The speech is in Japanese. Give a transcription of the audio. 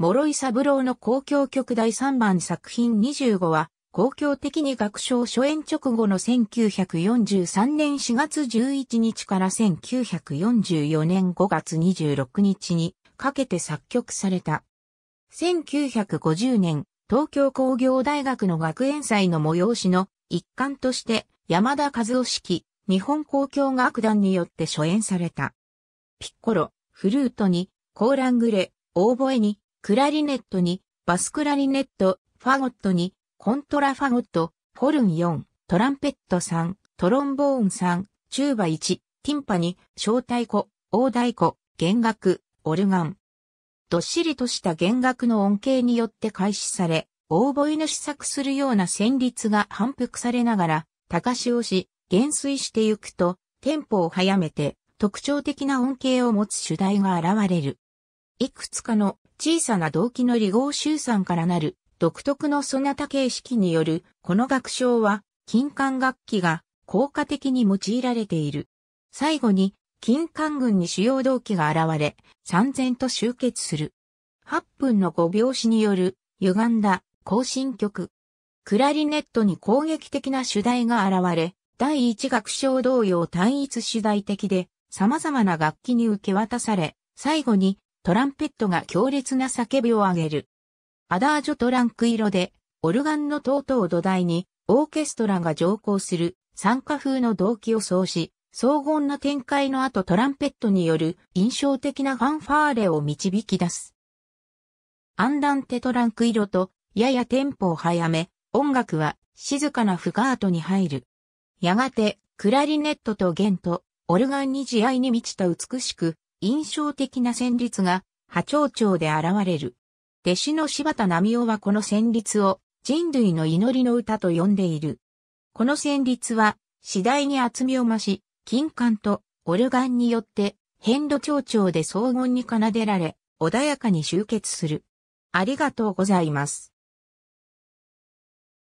諸井三郎の交響曲第3番作品25は、公共的に学章初演直後の1943年4月11日から1944年5月26日にかけて作曲された。1950年、東京工業大学の学園祭の催しの一環として山田和夫式日本交響楽団によって初演された。ピッコロ、フルートに、コーラングレ、オーボエに、クラリネットに、バスクラリネット、ファゴットに、コントラファゴット、ホルン4、トランペット3、トロンボーン3、チューバ1、ティンパニ、小太鼓、大太鼓、弦楽、オルガン。どっしりとした弦楽の音形によって開始され、オーボエの試作するような旋律が反復されながら、高潮し、減衰してゆくと、テンポを早めて、特徴的な音形を持つ主題が現れる。いくつかの小さな動機の離合集散からなる独特のソナタ形式によるこの楽章は金管楽器が効果的に用いられている。最後に金管群に主要動機が現れ、三千と集結する。8分の5拍子による歪んだ行進曲。クラリネットに攻撃的な主題が現れ、第一楽章同様単一主題的で様々な楽器に受け渡され、最後にトランペットが強烈な叫びを上げる。アダージョトランク色で、オルガンの塔々土台に、オーケストラが乗降する、参加風の動機を奏し、荘厳な展開の後トランペットによる印象的なファンファーレを導き出す。アンダンテトランク色と、ややテンポを早め、音楽は静かなフガートに入る。やがて、クラリネットと弦と、オルガンに慈愛に満ちた美しく、印象的な旋律が波長長で現れる。弟子の柴田波夫はこの旋律を人類の祈りの歌と呼んでいる。この旋律は次第に厚みを増し、金管とオルガンによって変度長調で荘厳に奏でられ、穏やかに集結する。ありがとうございます。